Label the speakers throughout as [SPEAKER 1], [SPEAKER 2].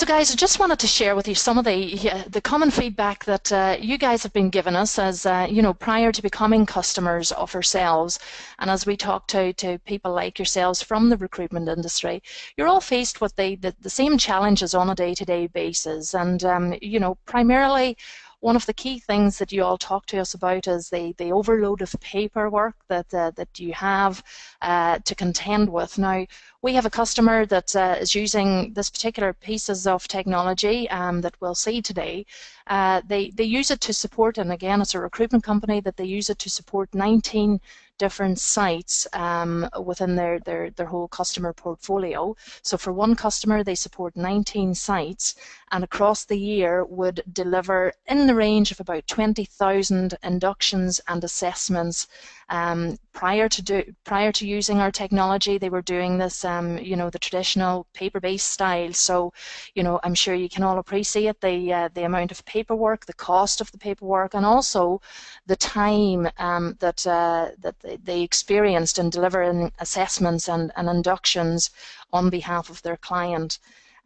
[SPEAKER 1] So, guys, I just wanted to share with you some of the the common feedback that uh, you guys have been giving us as uh, you know prior to becoming customers of ourselves, and as we talk to to people like yourselves from the recruitment industry, you're all faced with the the, the same challenges on a day-to-day basis, and um, you know primarily one of the key things that you all talk to us about is the, the overload of paperwork that, uh, that you have uh, to contend with. Now, we have a customer that uh, is using this particular pieces of technology um, that we'll see today. Uh, they, they use it to support, and again, it's a recruitment company that they use it to support 19 different sites um, within their, their, their whole customer portfolio. So for one customer, they support 19 sites and across the year would deliver in the range of about 20,000 inductions and assessments um, prior to do, prior to using our technology, they were doing this, um, you know, the traditional paper-based style. So, you know, I'm sure you can all appreciate the uh, the amount of paperwork, the cost of the paperwork, and also the time um, that uh, that they experienced in delivering assessments and, and inductions on behalf of their client.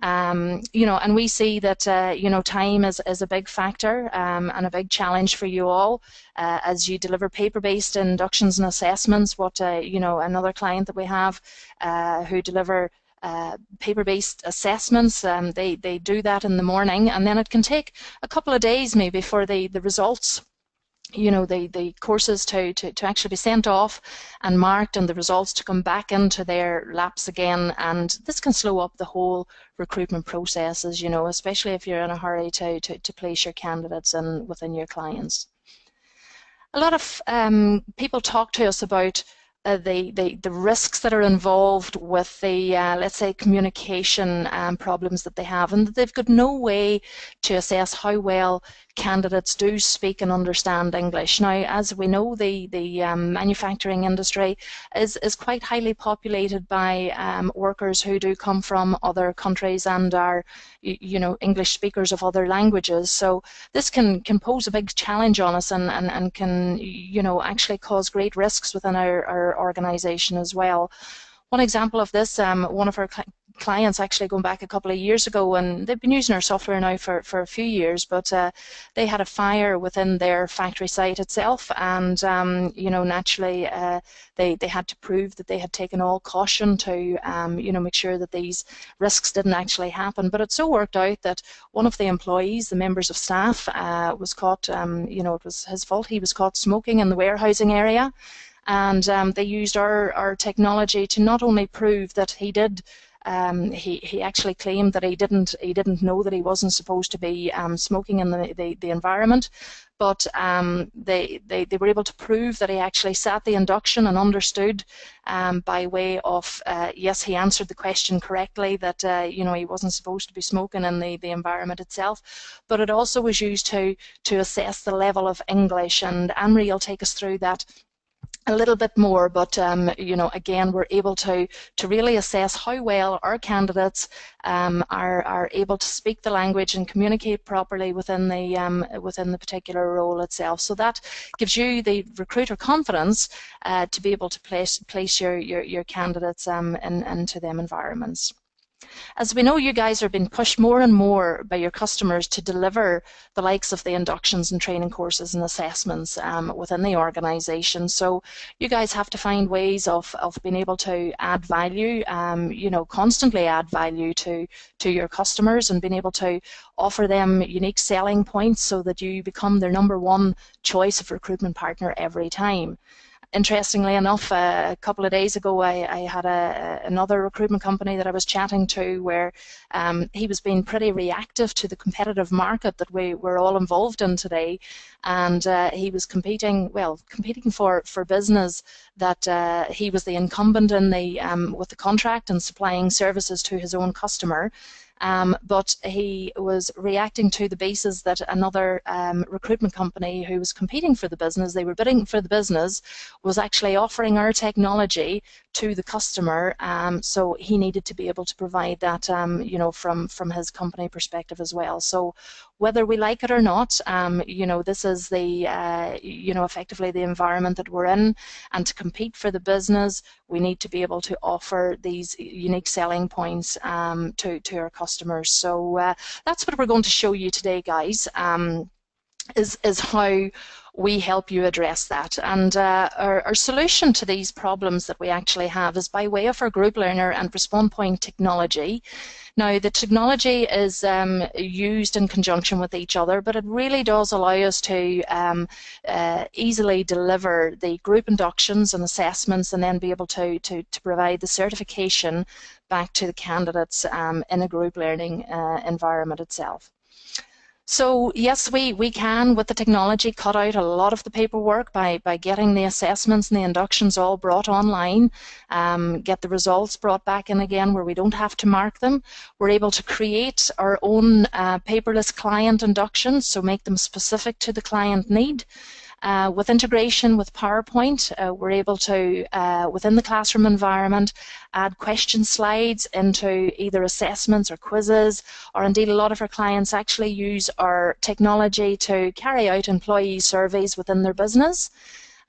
[SPEAKER 1] Um, you know, and we see that uh, you know time is, is a big factor um, and a big challenge for you all uh, as you deliver paper-based inductions and assessments. What uh, you know, another client that we have uh, who deliver uh, paper-based assessments. Um, they they do that in the morning, and then it can take a couple of days maybe for the the results you know the the courses to, to to actually be sent off and marked and the results to come back into their laps again. And this can slow up the whole recruitment processes you know especially if you're in a hurry to to, to place your candidates and within your clients. A lot of um, people talk to us about uh, the, the, the risks that are involved with the, uh, let's say, communication um, problems that they have, and that they've got no way to assess how well candidates do speak and understand English. Now, as we know, the, the um, manufacturing industry is, is quite highly populated by um, workers who do come from other countries and are, you know, English speakers of other languages. So this can, can pose a big challenge on us and, and, and can, you know, actually cause great risks within our, our organization as well. One example of this, um, one of our clients actually going back a couple of years ago and they've been using our software now for, for a few years but uh, they had a fire within their factory site itself and um, you know naturally uh, they, they had to prove that they had taken all caution to um, you know make sure that these risks didn't actually happen but it so worked out that one of the employees the members of staff uh, was caught um, you know it was his fault he was caught smoking in the warehousing area and um, they used our, our technology to not only prove that he did um, he, he actually claimed that he didn't he didn't know that he wasn't supposed to be um, smoking in the, the, the environment, but um, they, they, they were able to prove that he actually sat the induction and understood um, by way of uh, yes he answered the question correctly that uh, you know he wasn't supposed to be smoking in the, the environment itself, but it also was used to to assess the level of English and Anne-Marie will take us through that a little bit more, but um, you know, again, we're able to to really assess how well our candidates um, are are able to speak the language and communicate properly within the um, within the particular role itself. So that gives you the recruiter confidence uh, to be able to place place your your, your candidates um, in, into them environments. As we know, you guys are being pushed more and more by your customers to deliver the likes of the inductions and training courses and assessments um, within the organisation. So you guys have to find ways of, of being able to add value, um, you know, constantly add value to, to your customers and being able to offer them unique selling points so that you become their number one choice of recruitment partner every time interestingly enough, uh, a couple of days ago, I, I had a, another recruitment company that I was chatting to where um, he was being pretty reactive to the competitive market that we, we're all involved in today. And uh, he was competing, well, competing for, for business that uh, he was the incumbent in the, um, with the contract and supplying services to his own customer. Um, but he was reacting to the basis that another um, recruitment company who was competing for the business, they were bidding for the business, was actually offering our technology to the customer. Um, so he needed to be able to provide that, um, you know, from from his company perspective as well. So whether we like it or not. Um, you know, this is the, uh, you know, effectively the environment that we're in. And to compete for the business, we need to be able to offer these unique selling points um, to, to our customers. So uh, that's what we're going to show you today, guys, um, is, is how we help you address that. And uh, our, our, solution to these problems that we actually have is by way of our group learner and respond point technology. Now, the technology is um, used in conjunction with each other, but it really does allow us to um, uh, easily deliver the group inductions and assessments and then be able to, to, to provide the certification back to the candidates um, in a group learning uh, environment itself. So yes, we, we can, with the technology, cut out a lot of the paperwork by, by getting the assessments and the inductions all brought online, um, get the results brought back in again where we don't have to mark them. We're able to create our own uh, paperless client inductions, so make them specific to the client need. Uh, with integration with PowerPoint, uh, we're able to, uh, within the classroom environment, add question slides into either assessments or quizzes, or indeed a lot of our clients actually use our technology to carry out employee surveys within their business.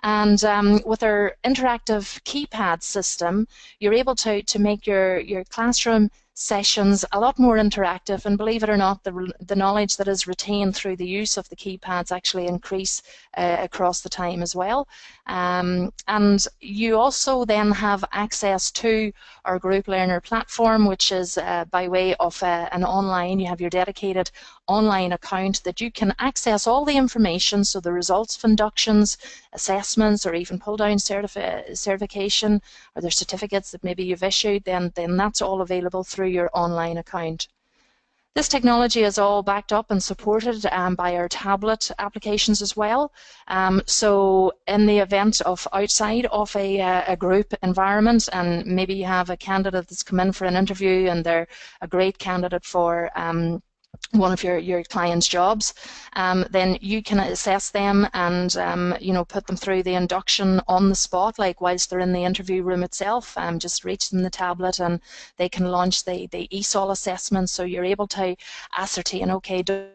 [SPEAKER 1] And um, with our interactive keypad system, you're able to, to make your, your classroom sessions a lot more interactive and believe it or not the, the knowledge that is retained through the use of the keypads actually increase uh, across the time as well. Um, and you also then have access to our group learner platform which is uh, by way of uh, an online you have your dedicated online account that you can access all the information so the results of inductions assessments or even pull down certifi certification or their certificates that maybe you've issued then then that's all available through through your online account. This technology is all backed up and supported um, by our tablet applications as well. Um, so in the event of outside of a, uh, a, group environment and maybe you have a candidate that's come in for an interview and they're a great candidate for um, one of your, your client's jobs, um, then you can assess them and um, you know put them through the induction on the spot, like whilst they're in the interview room itself. Um, just reach them the tablet and they can launch the, the ESOL assessment so you're able to ascertain, okay, do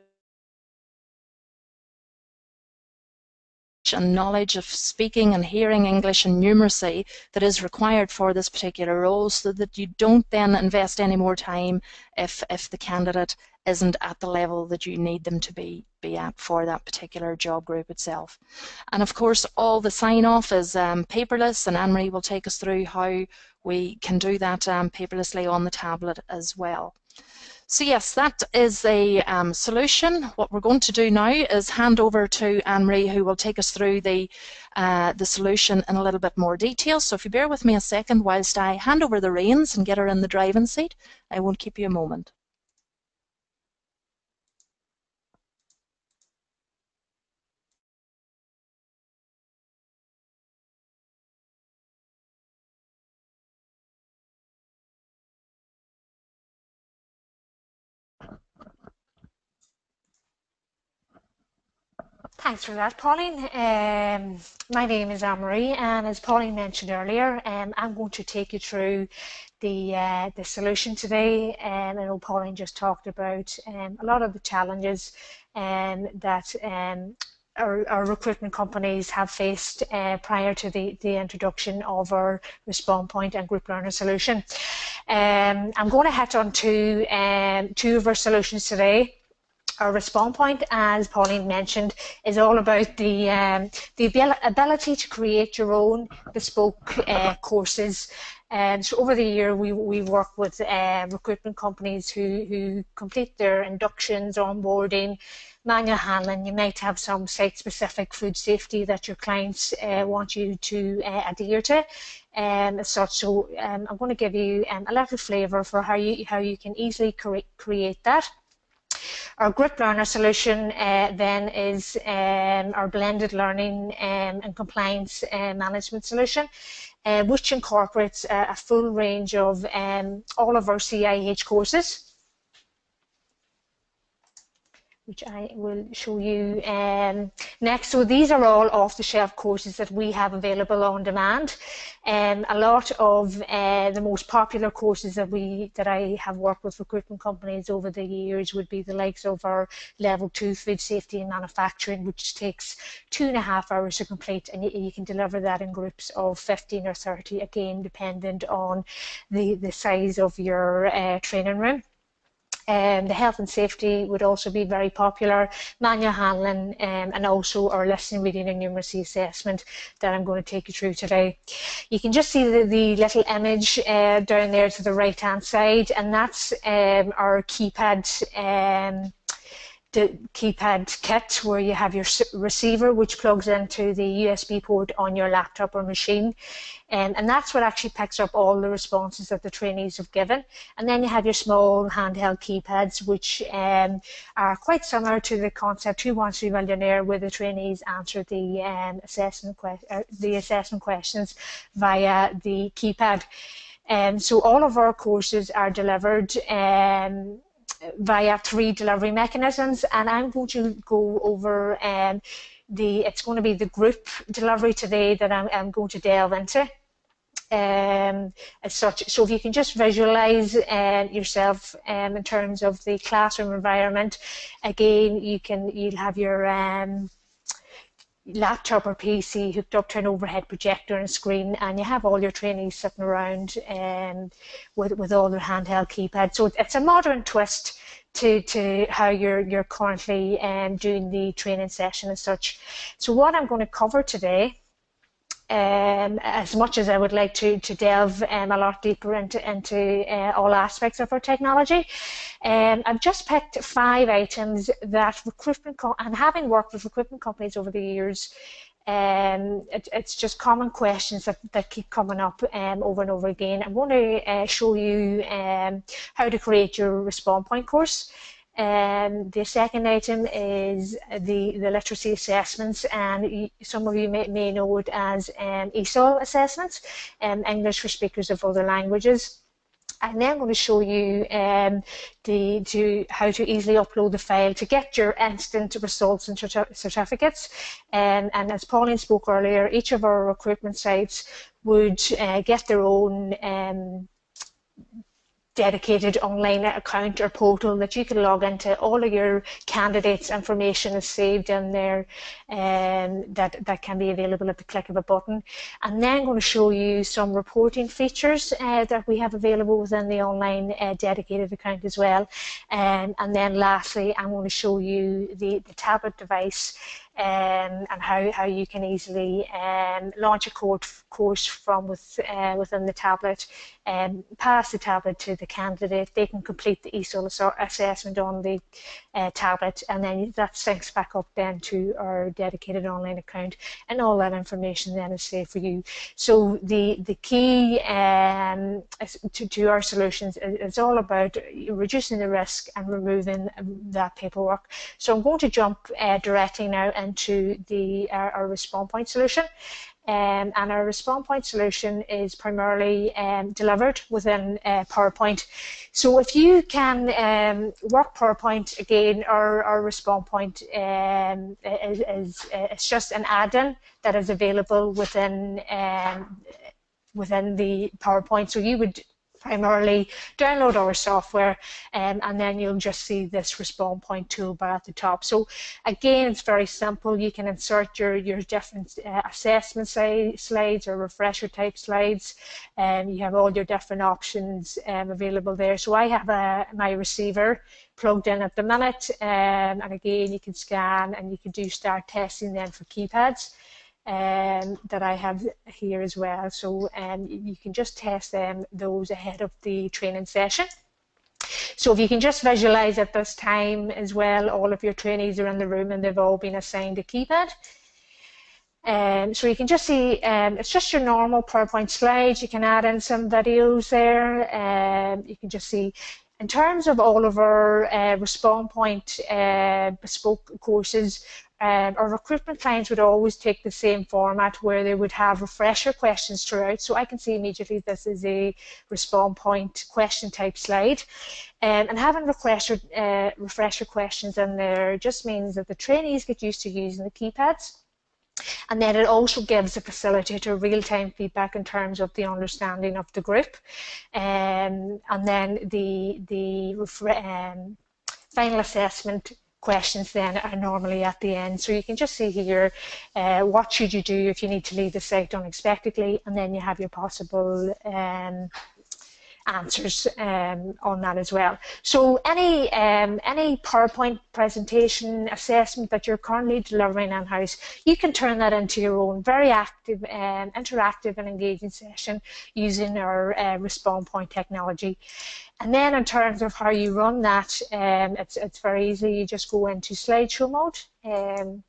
[SPEAKER 1] and knowledge of speaking and hearing English and numeracy that is required for this particular role so that you don't then invest any more time if, if the candidate isn't at the level that you need them to be, be at for that particular job group itself. And of course all the sign off is um, paperless and Anne-Marie will take us through how we can do that um, paperlessly on the tablet as well. So yes, that is a um, solution. What we're going to do now is hand over to Anne-Marie who will take us through the, uh, the solution in a little bit more detail. So if you bear with me a second whilst I hand over the reins and get her in the driving seat, I won't keep you a moment.
[SPEAKER 2] Thanks for that, Pauline. Um, my name is Anne-Marie, and as Pauline mentioned earlier, um, I'm going to take you through the uh, the solution today. Um, I know Pauline just talked about um, a lot of the challenges um, that um, our, our, recruitment companies have faced uh, prior to the, the introduction of our Response Point and Group Learner solution. Um, I'm going to head on to two of our solutions today our response point, as Pauline mentioned, is all about the um, the ability to create your own bespoke uh, courses. And so over the year, we, we work with uh, recruitment companies who, who complete their inductions, onboarding, manual handling. You might have some site-specific food safety that your clients uh, want you to uh, adhere to. Um, such. So um, I'm going to give you um, a little flavour for how you how you can easily cre create that. Our group learner solution uh, then is um, our blended learning um, and compliance uh, management solution, uh, which incorporates a full range of um, all of our CIEH courses. Which I will show you um, next. So these are all off-the-shelf courses that we have available on demand. Um, a lot of uh, the most popular courses that we that I have worked with recruitment companies over the years would be the likes of our level two food safety and manufacturing, which takes two and a half hours to complete, and you, you can deliver that in groups of 15 or 30, again dependent on the the size of your uh, training room. Um, the health and safety would also be very popular, manual handling, um, and also our listening, reading, and numeracy assessment that I'm going to take you through today. You can just see the, the little image uh, down there to the right hand side, and that's um, our keypad. The keypad kit where you have your receiver which plugs into the USB port on your laptop or machine. Um, and that's what actually picks up all the responses that the trainees have given. And then you have your small handheld keypads which um, are quite similar to the concept who wants to be millionaire? where the trainees answer the um, assessment uh, the assessment questions via the keypad. Um, so all of our courses are delivered um, via three delivery mechanisms and I'm going to go over um, the it's going to be the group delivery today that I'm, I'm going to delve into um, as such. So if you can just visualize uh, yourself um, in terms of the classroom environment, again, you can you'll have your um, laptop or PC hooked up to an overhead projector and screen, and you have all your trainees sitting around um, with with all their handheld keypads. So it's a modern twist to to how you're you're currently um, doing the training session and such. So what I'm going to cover today. Um, as much as I would like to, to delve um, a lot deeper into, into uh, all aspects of our technology, um, I've just picked five items that recruitment, and having worked with recruitment companies over the years, um, it, it's just common questions that, that keep coming up um, over and over again. I'm going to uh, show you um, how to create your response point course. Um, the second item is the, the literacy assessments, and some of you may, may know it as um, ESOL assessments, um, English for speakers of other languages. And then I'm going to show you um, the, to, how to easily upload the file to get your instant results and certificates. Um, and as Pauline spoke earlier, each of our recruitment sites would uh, get their own um, dedicated online account or portal that you can log into. All of your candidates' information is saved in there um, that, that can be available at the click of a button. And then I'm going to show you some reporting features uh, that we have available within the online uh, dedicated account as well. Um, and then lastly, I'm going to show you the, the tablet device um, and how, how you can easily um, launch a code course from with, uh, within the tablet, um, pass the tablet to the candidate, they can complete the ESOL assessment on the uh, tablet and then that syncs back up then to our dedicated online account and all that information then is saved for you. So the, the key um, to, to our solutions is, all about reducing the risk and removing that paperwork. So I'm going to jump uh, directly now into the our, our response point solution. Um, and our response point solution is primarily um, delivered within uh, PowerPoint. So if you can um, work PowerPoint again, our, our response point um, is, is, is, just an add-in that is available within um, within the PowerPoint. So you would primarily download our software um, and then you'll just see this response point toolbar at the top. So again, it's very simple. You can insert your, your different uh, assessment slides or refresher type slides and um, you have all your different options um, available there. So I have a, my receiver plugged in at the minute um, and again you can scan and you can do start testing then for keypads um, that I have here as well. So um, you can just test them those ahead of the training session. So if you can just visualize at this time as well, all of your trainees are in the room and they've all been assigned a keypad. Um, so you can just see, um, it's just your normal PowerPoint slides. You can add in some videos there. Um, you can just see In terms of all of our uh, Respond Point uh, bespoke courses, um, our recruitment clients would always take the same format where they would have refresher questions throughout. So I can see immediately this is a Respond Point question type slide. Um, and having refresher, uh, refresher questions in there just means that the trainees get used to using the keypads. And then it also gives the facilitator real-time feedback in terms of the understanding of the group. Um, and then the, the um, final assessment questions then are normally at the end. So you can just see here, uh, what should you do if you need to leave the site unexpectedly, and then you have your possible um, answers um, on that as well. So any um, any PowerPoint presentation assessment that you're currently delivering in-house, you can turn that into your own very active, um, interactive and engaging session using our uh, Respond Point technology. And then in terms of how you run that, um, it's, it's very easy. You just go into slideshow mode um,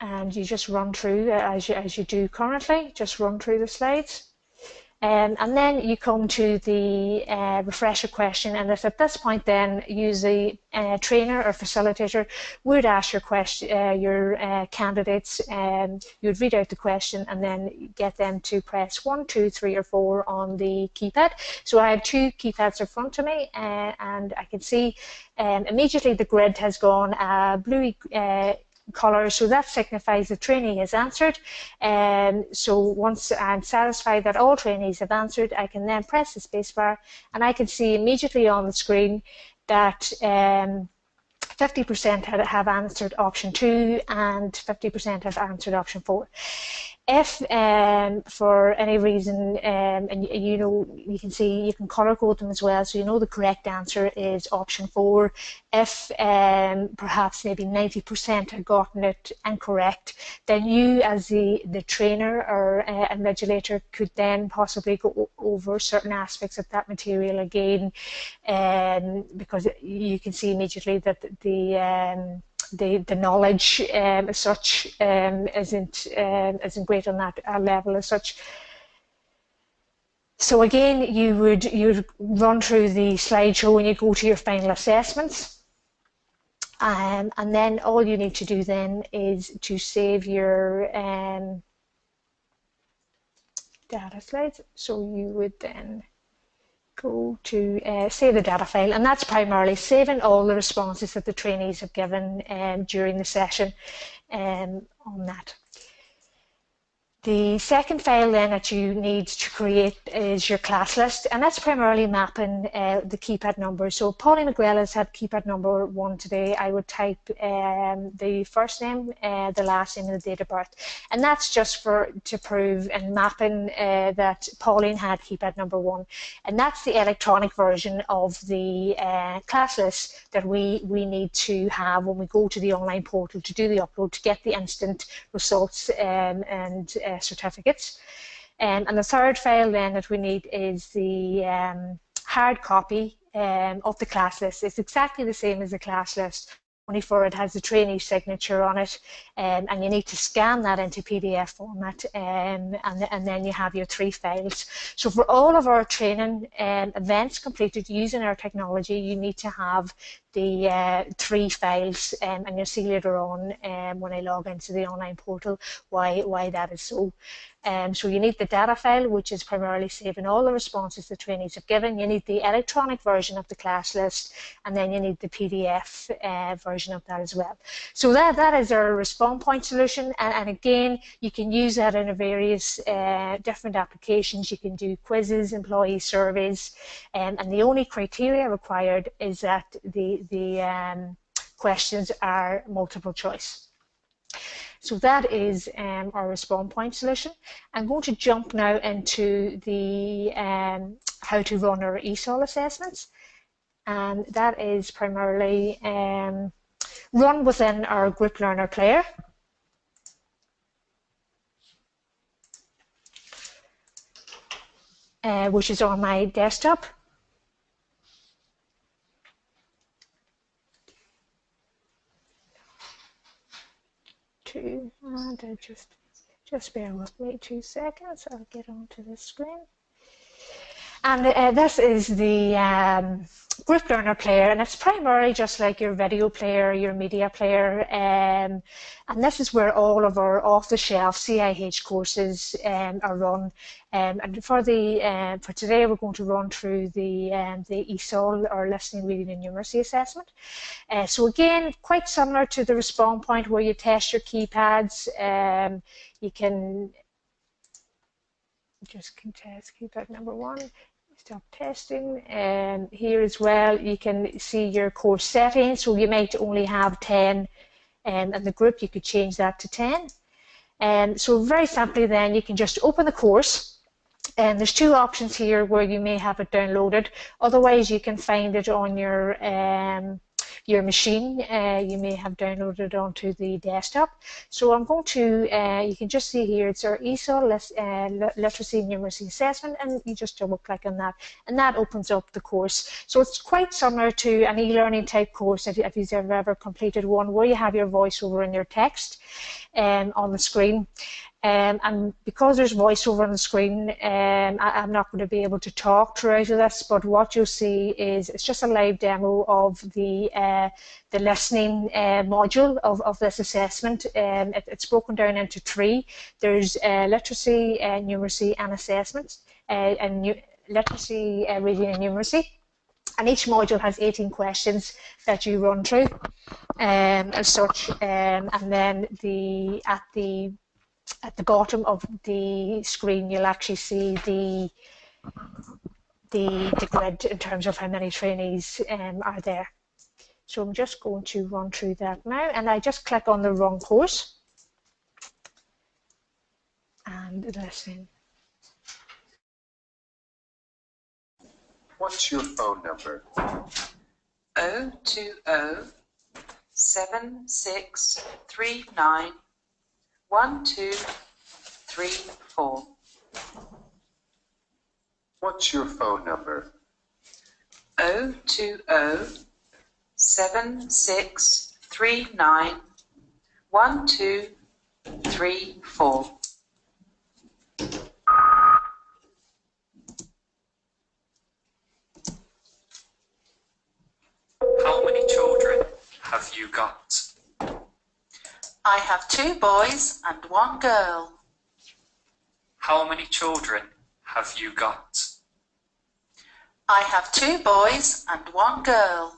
[SPEAKER 2] and you just run through as you, as you do currently, just run through the slides. Um, and then you come to the uh, refresher question, and if at this point then you, the uh, trainer or facilitator, would ask your question, uh, your uh, candidates, um, you would read out the question and then get them to press one, two, three, or four on the keypad. So I have two keypads in front of me, uh, and I can see um, immediately the grid has gone uh, blue colour, so that signifies the trainee has answered. Um, so once I'm satisfied that all trainees have answered, I can then press the spacebar and I can see immediately on the screen that 50% um, have answered option two and 50% have answered option four if um, for any reason, um, and you know, you can see, you can color code them as well, so you know the correct answer is option four. If um, perhaps maybe 90% had gotten it incorrect, then you as the, the trainer or uh, invigilator could then possibly go over certain aspects of that material again, um, because you can see immediately that the um, the the knowledge um, as such um, isn't um, isn't great on that uh, level as such. So again, you would you run through the slideshow when you go to your final assessments, um, and then all you need to do then is to save your um, data slides. So you would then go to uh, save the data file and that's primarily saving all the responses that the trainees have given um, during the session um, on that. The second file then that you need to create is your class list, and that's primarily mapping uh, the keypad numbers. So Pauline McGrail has had keypad number one today. I would type um, the first name, uh, the last name, and the date of birth, and that's just for to prove and mapping uh, that Pauline had keypad number one, and that's the electronic version of the uh, class list that we we need to have when we go to the online portal to do the upload to get the instant results um, and uh, certificates. Um, and the third file then that we need is the um, hard copy um, of the class list. It's exactly the same as the class list, only for it has the trainee signature on it, um, and you need to scan that into PDF format, um, and, and then you have your three files. So for all of our training um, events completed using our technology, you need to have the uh, three files, um, and you'll see later on um, when I log into the online portal why why that is so. Um, so you need the data file, which is primarily saving all the responses the trainees have given. You need the electronic version of the class list, and then you need the PDF uh, version of that as well. So that, that is our Respond Point solution, and, and again, you can use that in various uh, different applications. You can do quizzes, employee surveys, um, and the only criteria required is that the, the um, questions are multiple choice. So that is um, our Respond Point solution. I'm going to jump now into the um, how to run our ESOL assessments. And that is primarily um, run within our Group Learner player. Uh, which is on my desktop. To, and just, just bear with me two seconds, I'll get onto the screen. And uh, this is the um, Group Learner player, and it's primarily just like your video player, your media player, um, and this is where all of our off-the-shelf CIEH courses um, are run. Um, and for the uh, for today, we're going to run through the um, the ESOL or listening, reading, and numeracy assessment. Uh, so again, quite similar to the Respond Point where you test your keypads. Um, you can just contest keypad number one stop testing. Um, here as well, you can see your course settings. So you might only have 10 um, and the group, you could change that to 10. And so very simply then, you can just open the course and there's two options here where you may have it downloaded. Otherwise, you can find it on your um, your machine. Uh, you may have downloaded onto the desktop. So I'm going to, uh, you can just see here, it's our ESOL uh, Literacy Numeracy Assessment, and you just double click on that, and that opens up the course. So it's quite similar to an e-learning type course if, if you've ever completed one, where you have your voiceover and your text um, on the screen. Um, and because there's voiceover on the screen, um, I, am not going to be able to talk throughout this, but what you'll see is it's just a live demo of the uh, the listening uh, module of, of this assessment. Um, it, it's broken down into three. There's uh, literacy, uh, numeracy and assessments, uh, and new, literacy, uh, reading and numeracy. And each module has 18 questions that you run through um, as such. Um, and then the at the at the bottom of the screen you'll actually see the the, the grid in terms of how many trainees um, are there. So I'm just going to run through that now and I just click on the wrong course and listen.
[SPEAKER 3] What's your phone number?
[SPEAKER 4] 020 7639 one, two, three, four.
[SPEAKER 3] What's your phone number?
[SPEAKER 4] O two O seven six three nine one two three four.
[SPEAKER 5] How many children have you got?
[SPEAKER 4] I have two boys and one girl.
[SPEAKER 5] How many children have you got?
[SPEAKER 4] I have two boys and one girl.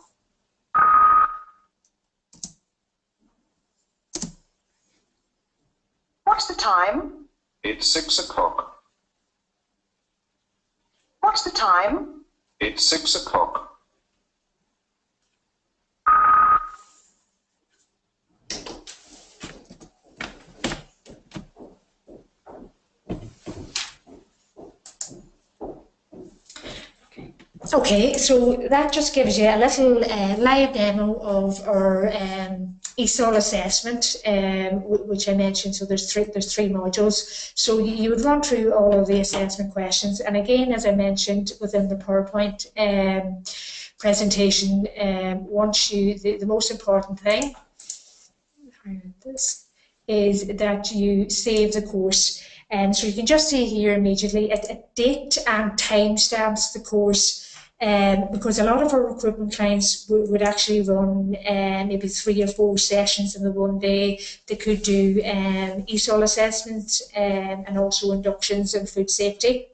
[SPEAKER 6] What's the time?
[SPEAKER 3] It's six o'clock.
[SPEAKER 6] What's the time?
[SPEAKER 3] It's six o'clock.
[SPEAKER 2] Okay, so that just gives you a little uh, live demo of our um, ESOL assessment, um, which I mentioned. So there's three there's three modules. So you would run through all of the assessment questions, and again, as I mentioned within the PowerPoint um, presentation, um, once you the, the most important thing this is that you save the course. And so you can just see here immediately a, a date and timestamps the course um, because a lot of our recruitment clients would, would actually run um, maybe three or four sessions in the one day. They could do um, ESOL assessments um, and also inductions in food safety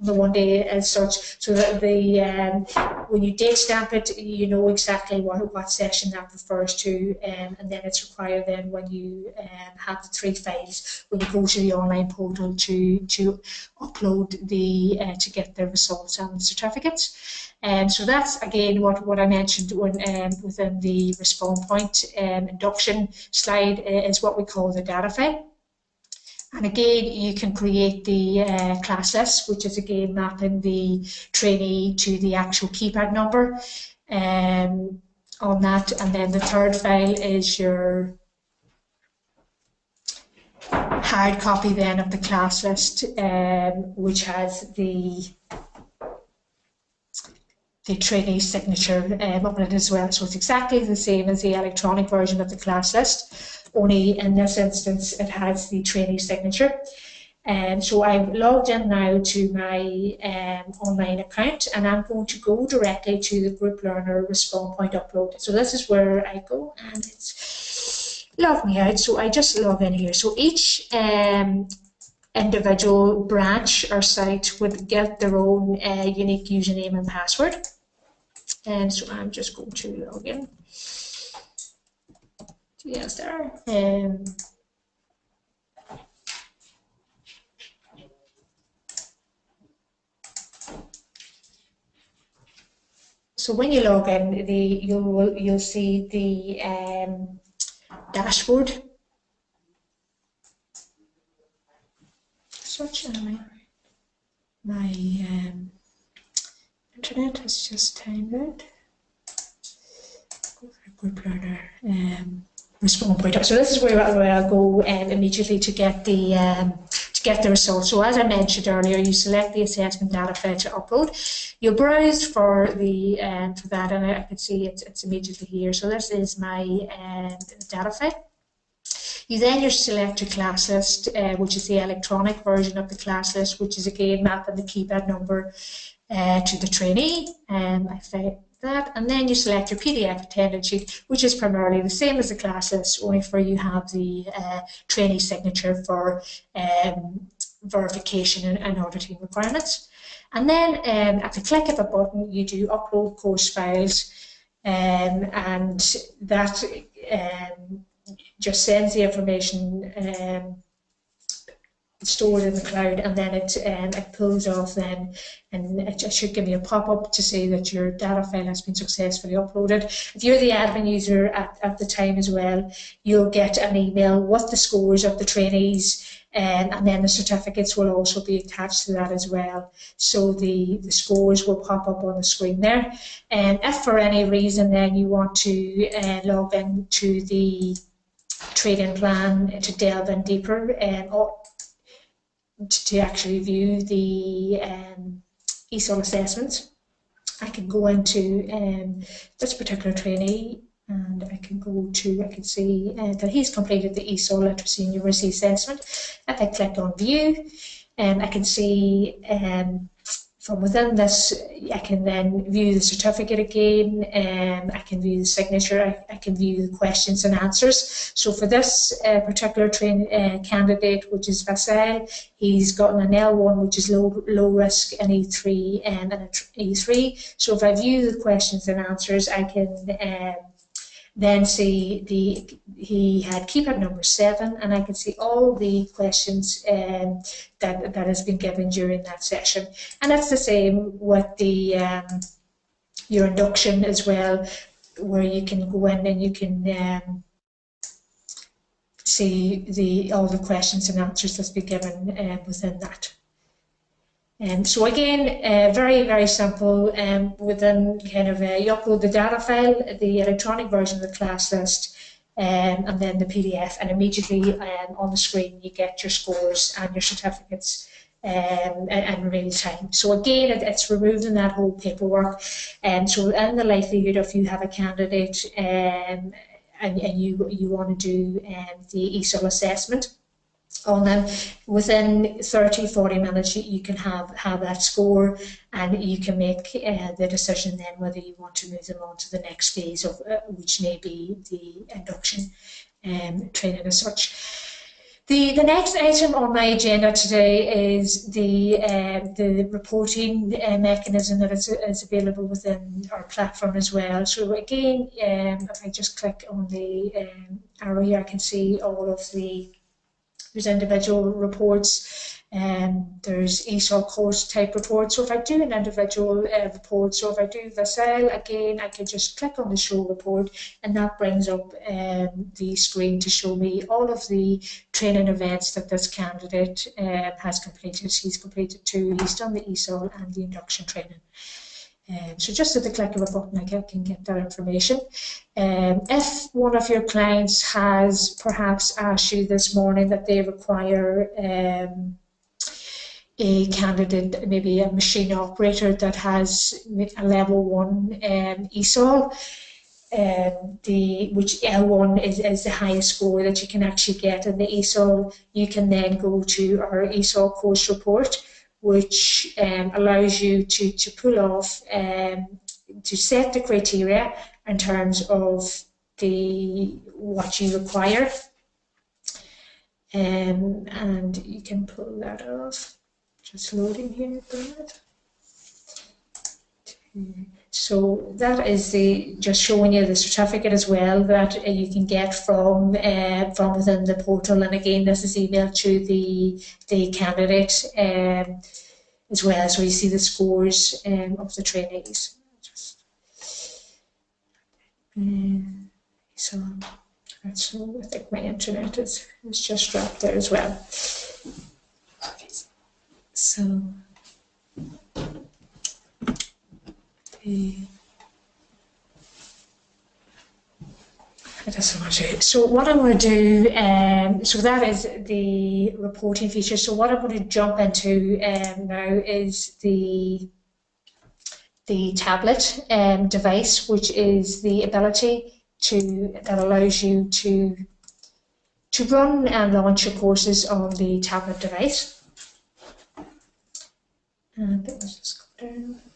[SPEAKER 2] the one day as such, so that the um, when you date stamp it, you know exactly what, what session that refers to, um, and then it's required then when you um, have the three files when you go to the online portal to to upload the uh, to get the results and the certificates. And um, so that's again what, what I mentioned when, um, within the respond point um, induction slide uh, is what we call the data file. And again, you can create the uh, class list, which is again mapping the trainee to the actual keypad number um, on that. And then the third file is your hard copy then of the class list, um, which has the the trainee signature um, on it as well. So it's exactly the same as the electronic version of the class list only in this instance it has the trainee signature. And so I've logged in now to my um, online account and I'm going to go directly to the group learner respond point upload. So this is where I go and it's log me out. So I just log in here. So each um, individual branch or site would get their own uh, unique username and password. And so I'm just going to log in. Yes, there. Um, so when you log in, the you'll you'll see the um, dashboard. My um, internet has just timed out. Group learner um, respond point. So this is where, where I'll go um, immediately to get the um, to get the results. So as I mentioned earlier, you select the assessment data file to upload. You browse for the um, for that, and I can see it's, it's immediately here. So this is my um, data file. You then you select your class list, uh, which is the electronic version of the class list, which is again mapping the keypad number uh, to the trainee. Um, I that, and then you select your PDF attendance sheet, which is primarily the same as the class list, only for you have the uh, trainee signature for um, verification and, and, auditing requirements. And then um, at the click of a button, you do upload course files, um, and that um, just sends the information um, stored in the cloud and then it um, it pulls off then and it should give me a pop-up to say that your data file has been successfully uploaded. If you're the admin user at, at the time as well, you'll get an email with the scores of the trainees um, and then the certificates will also be attached to that as well. So the, the scores will pop up on the screen there. And if for any reason then you want to uh, log in to the training plan to delve in deeper um, to, actually view the um, ESOL assessments. I can go into um, this particular trainee and I can go to, I can see uh, that he's completed the ESOL Literacy and Numeracy assessment. If I click on view, um, I can see um, from within this, I can then view the certificate again, and um, I can view the signature, I, I, can view the questions and answers. So for this uh, particular train uh, candidate, which is Vassal, he's gotten an L1, which is low, low risk, an E3 and an E3. So if I view the questions and answers, I can um, then see the he had keypad number seven, and I can see all the questions um, that that has been given during that session, and that's the same with the um, your induction as well, where you can go in and you can um, see the all the questions and answers that's been given uh, within that. Um, so again, uh, very, very simple. Um, within kind of, uh, you upload the data file, the electronic version of the class list, um, and then the PDF, and immediately um, on the screen you get your scores and your certificates um, in real time. So again, it, it's removing that whole paperwork. And um, so in the likelihood if you have a candidate um, and, and you, you want to do the ESOL assessment, on them within 30 40 minutes you, can have have that score and you can make uh, the decision then whether you want to move them on to the next phase of uh, which may be the induction um, training as such the, the next item on my agenda today is the uh, the reporting uh, mechanism that is, is available within our platform as well. So again, um, if I just click on the um, arrow here, I can see all of the there's individual reports, and um, there's ESOL course type reports. So if I do an individual uh, report, so if I do the Vassal, again, I can just click on the show report and that brings up um, the screen to show me all of the training events that this candidate uh, has completed. He's completed two, he's done the ESOL and the induction training. Um, so just at the click of a button, I can, get that information. Um, if one of your clients has perhaps asked you this morning that they require um, a candidate, maybe a machine operator that has a level one um, ESOL, um, the which L1 is, is the highest score that you can actually get in the ESOL, you can then go to our ESOL course report, which um, allows you to, to pull off, um, to set the criteria in terms of the what you require. Um, and you can pull that off. Just loading here minute. So that is the just showing you the certificate as well that uh, you can get from uh, from within the portal. And again, this is emailed to the the candidate um, as well, so you see the scores um, of the trainees. Um, so that's I think my internet is is just dropped there as well. Okay. So. I. So what I'm going to do, um, so that is the reporting feature. So what I'm going to jump into um, now is the the tablet um, device, which is the ability to that allows you to to run and launch your courses on the tablet device. And just go down.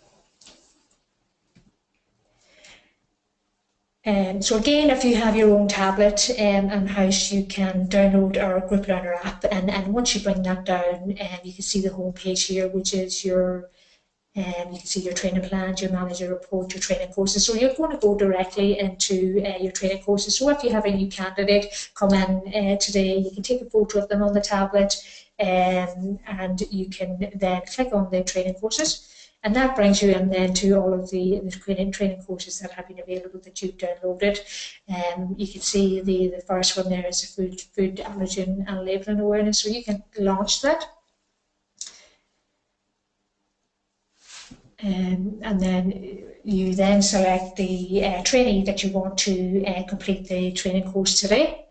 [SPEAKER 2] Um, so again, if you have your own tablet um, and house, you can download our Group Learner app, and, and once you bring that down, um, you can see the home page here, which is your um, you can see your training plans, your manager report, your training courses. So you're going to go directly into uh, your training courses. So if you have a new candidate come in uh, today, you can take a photo of them on the tablet, um, and you can then click on the training courses and that brings you in then to all of the, the training, training courses that have been available that you've downloaded. Um, you can see the, the first one there is food, food allergen and labelling awareness, so you can launch that. Um, and then you then select the uh, trainee that you want to uh, complete the training course today.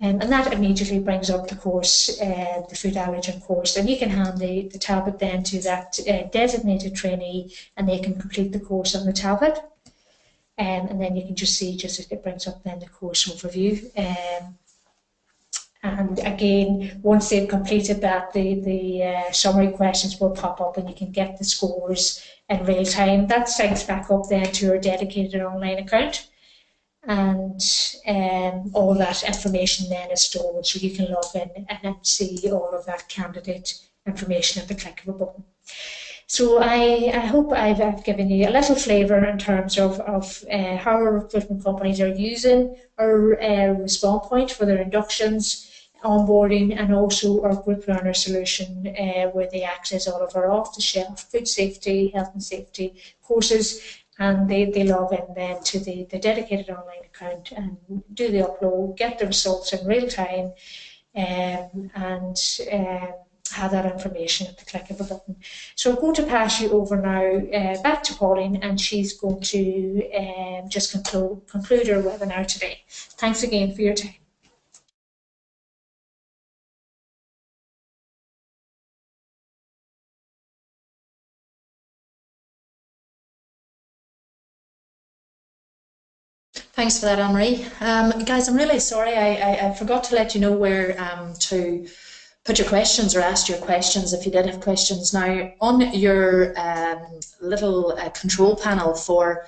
[SPEAKER 2] Um, and that immediately brings up the course, uh, the food allergen course, and you can hand the, the tablet then to that uh, designated trainee and they can complete the course on the tablet. Um, and then you can just see, just it brings up then the course overview. Um, and again, once they've completed that, the, the uh, summary questions will pop up and you can get the scores in real time. That syncs back up then to your dedicated online account and um, all that information then is stored so you can log in and see all of that candidate information at the click of a button. So I, I hope I've, I've, given you a little flavour in terms of, of uh, how our recruitment companies are using our uh, respond point for their inductions, onboarding and also our group learner solution uh, where they access all of our off-the-shelf food safety, health and safety courses and they, they log in then to the, the dedicated online account and do the upload, get the results in real time, um, and um, have that information at the click of a button. So I'm going to pass you over now uh, back to Pauline, and she's going to um, just conclude, conclude our webinar today. Thanks again for your time.
[SPEAKER 1] Thanks for that, Anne-Marie. Um, guys, I'm really sorry. I, I, I, forgot to let you know where um, to put your questions or ask your questions if you did have questions. Now, on your um, little uh, control panel for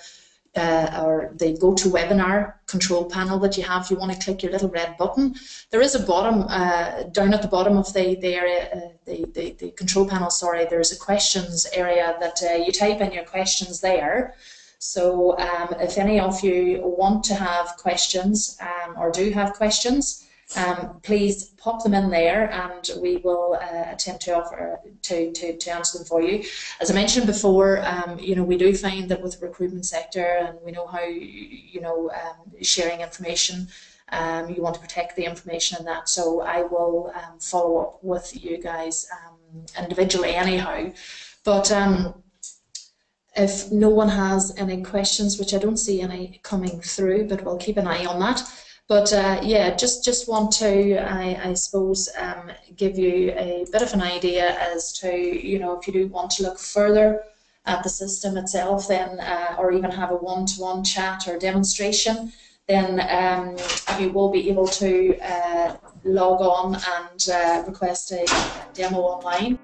[SPEAKER 1] uh, or the GoToWebinar control panel that you have, you want to click your little red button. There is a bottom, uh, down at the bottom of the, the area, uh, the, the, the, control panel, sorry, there's a questions area that uh, you type in your questions there. So um, if any of you want to have questions um, or do have questions, um, please pop them in there and we will uh, attempt to offer to, to, to answer them for you. As I mentioned before, um, you know, we do find that with the recruitment sector and we know how, you know, um, sharing information um, you want to protect the information and that. So I will um, follow up with you guys um, individually anyhow. But um, if no one has any questions, which I don't see any coming through, but we'll keep an eye on that. But uh, yeah, just just want to, I, I suppose, um, give you a bit of an idea as to, you know, if you do want to look further at the system itself, then uh, or even have a one-to-one chat or demonstration, then um, you will be able to uh, log on and uh, request a demo online.